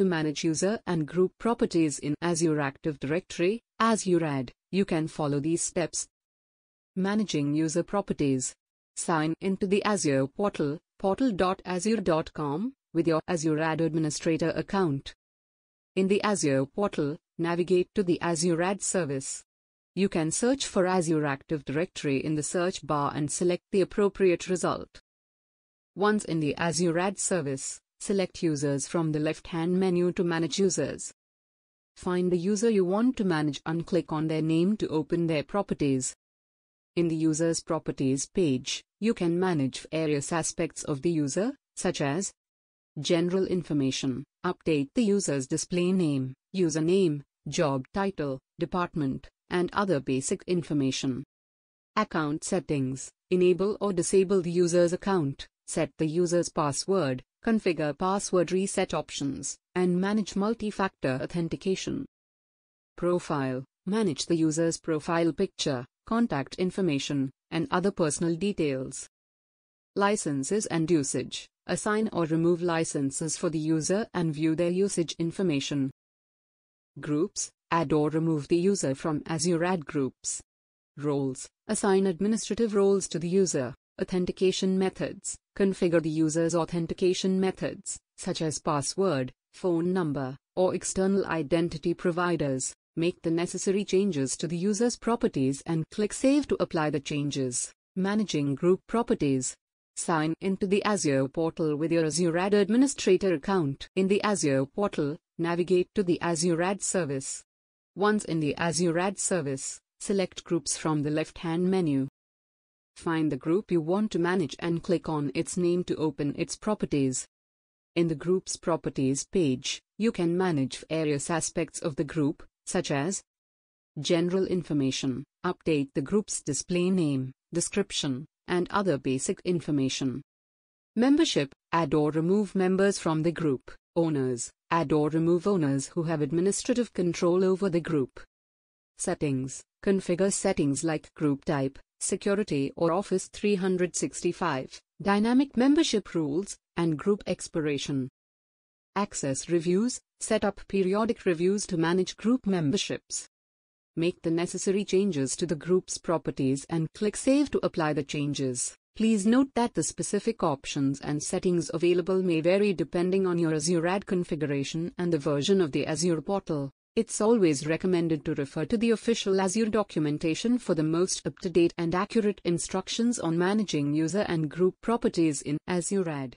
To manage user and group properties in Azure Active Directory, Azure AD, you can follow these steps. Managing user properties. Sign into the Azure portal, portal.azure.com, with your Azure AD Administrator account. In the Azure portal, navigate to the Azure AD service. You can search for Azure Active Directory in the search bar and select the appropriate result. Once in the Azure AD service, select Users from the left-hand menu to manage users. Find the user you want to manage and click on their name to open their properties. In the User's Properties page, you can manage various aspects of the user, such as General information, update the user's display name, username, job title, department, and other basic information. Account settings, enable or disable the user's account, set the user's password, configure password reset options, and manage multi-factor authentication. Profile, manage the user's profile picture, contact information, and other personal details. Licenses and usage, assign or remove licenses for the user and view their usage information. Groups, add or remove the user from Azure AD Groups. Roles, assign administrative roles to the user. Authentication methods, configure the user's authentication methods, such as password, phone number, or external identity providers. Make the necessary changes to the user's properties and click Save to apply the changes. Managing group properties. Sign into the Azure portal with your Azure AD Administrator account. In the Azure portal, navigate to the Azure AD service. Once in the Azure AD service, select Groups from the left-hand menu. Find the group you want to manage and click on its name to open its properties. In the Group's Properties page, you can manage various aspects of the group, such as General information, update the group's display name, description, and other basic information. Membership, add or remove members from the group. Owners, add or remove owners who have administrative control over the group. Settings, configure settings like group type, security or Office 365, dynamic membership rules, and group expiration. Access reviews, set up periodic reviews to manage group memberships. Make the necessary changes to the group's properties and click Save to apply the changes. Please note that the specific options and settings available may vary depending on your Azure AD configuration and the version of the Azure portal. It's always recommended to refer to the official Azure documentation for the most up-to-date and accurate instructions on managing user and group properties in Azure AD.